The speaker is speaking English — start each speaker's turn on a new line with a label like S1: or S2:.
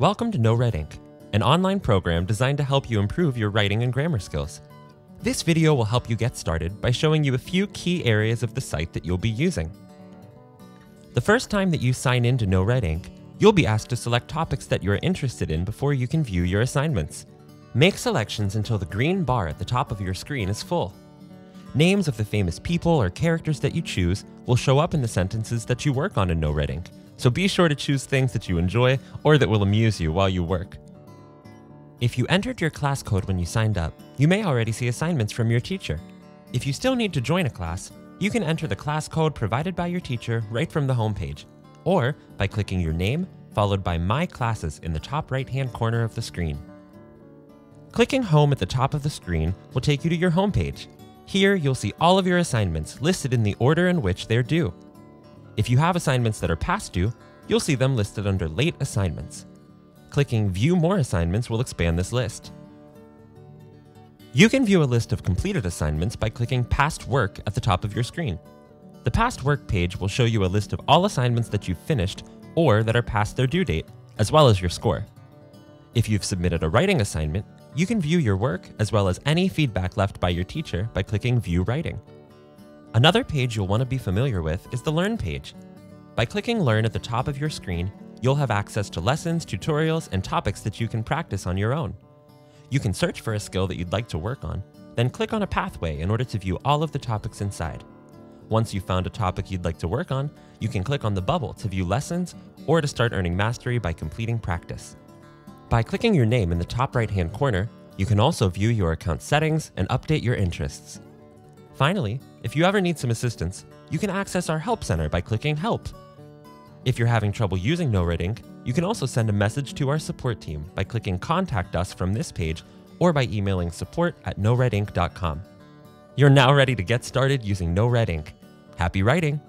S1: Welcome to No Red Ink, an online program designed to help you improve your writing and grammar skills. This video will help you get started by showing you a few key areas of the site that you'll be using. The first time that you sign in to No Red Ink, you'll be asked to select topics that you're interested in before you can view your assignments. Make selections until the green bar at the top of your screen is full. Names of the famous people or characters that you choose will show up in the sentences that you work on in No Red Ink, so be sure to choose things that you enjoy or that will amuse you while you work. If you entered your class code when you signed up, you may already see assignments from your teacher. If you still need to join a class, you can enter the class code provided by your teacher right from the homepage, or by clicking your name followed by My Classes in the top right hand corner of the screen. Clicking Home at the top of the screen will take you to your homepage. Here, you'll see all of your assignments listed in the order in which they're due. If you have assignments that are past due, you'll see them listed under Late Assignments. Clicking View More Assignments will expand this list. You can view a list of completed assignments by clicking Past Work at the top of your screen. The Past Work page will show you a list of all assignments that you've finished or that are past their due date, as well as your score. If you've submitted a writing assignment, you can view your work as well as any feedback left by your teacher by clicking View Writing. Another page you'll want to be familiar with is the Learn page. By clicking Learn at the top of your screen, you'll have access to lessons, tutorials, and topics that you can practice on your own. You can search for a skill that you'd like to work on, then click on a pathway in order to view all of the topics inside. Once you've found a topic you'd like to work on, you can click on the bubble to view lessons or to start earning mastery by completing practice. By clicking your name in the top right hand corner, you can also view your account settings and update your interests. Finally, if you ever need some assistance, you can access our Help Center by clicking Help. If you're having trouble using No Red Ink, you can also send a message to our support team by clicking Contact Us from this page or by emailing support at noredink.com. You're now ready to get started using No Red Ink. Happy writing!